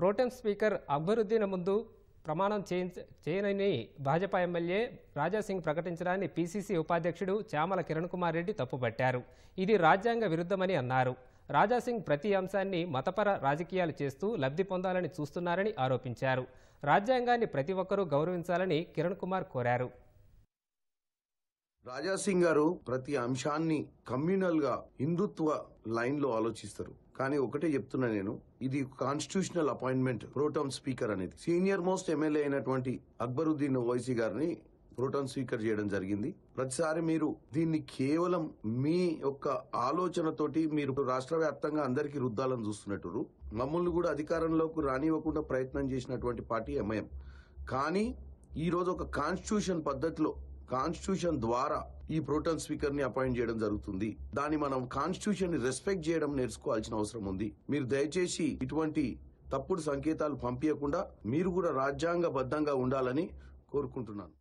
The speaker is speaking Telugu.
ప్రోటెం స్పీకర్ అక్బరుద్దీన్ ముందు ప్రమాణం చేయనని భాజపా ఎమ్మెల్యే రాజాసింగ్ ప్రకటించడాన్ని పీసీసీ ఉపాధ్యక్షుడు చామల కిరణ్ కుమార్ రెడ్డి తప్పుపట్టారు. ఇది రాజ్యాంగ విరుద్ధమని అన్నారు. రాజాసింగ్ ప్రతి అంశాన్ని మతపర రాజకీయాలు చేస్తూ లబ్ధి పొందాలని చూస్తున్నారని ఆరోపించారు. రాజ్యాంగాన్ని ప్రతి ఒక్కరూ గౌరవించాలని కిరణ్ కుమార్ కోరారు. రాజాసింగ్ గారు ప్రతి అంశాన్ని కమ్యూనల్గా హిందుత్వ లైన్లో ఆలోచిస్తారు. కానీ ఒకటే చెప్తున్నా నేను. ఇది కాన్స్టిట్యూషనల్ అపాయింట్మెంట్ ప్రోటోన్ స్పీకర్ అనేది. సీనియర్ మోస్ట్ ఎమ్మెల్యే అయినటువంటి అక్బరుద్దీన్ ఓవైసీ గారిని ప్రోటమ్ స్పీకర్ చేయడం జరిగింది. ప్రతిసారి మీరు దీన్ని కేవలం మీ యొక్క ఆలోచనతోటి మీరు రాష్ట్ర వ్యాప్తంగా అందరికీ రుద్దాలని చూస్తున్నట్టు మమ్మల్ని కూడా అధికారంలోకి రానివ్వకుండా ప్రయత్నం చేసినటువంటి పార్టీ ఎంఐఎం కానీ ఈ రోజు ఒక కాన్స్టిట్యూషన్ పద్ధతిలో కాన్స్టిట్యూషన్ ద్వారా ఈ ప్రోటన్ స్పీకర్ని అపాయింట్ చేయడం జరుగుతుంది. దాన్ని మనం కాన్స్టిట్యూషన్ని రెస్పెక్ట్ చేయడం నేర్చుకోవాల్సిన అవసరం ఉంది. మీరు దయచేసి ఇటువంటి తప్పుడు సంకేతాలు పంపించకుండా మీరు కూడా రాజ్యాంగబద్ధంగా ఉండాలని కోరుకుంటున్నాను.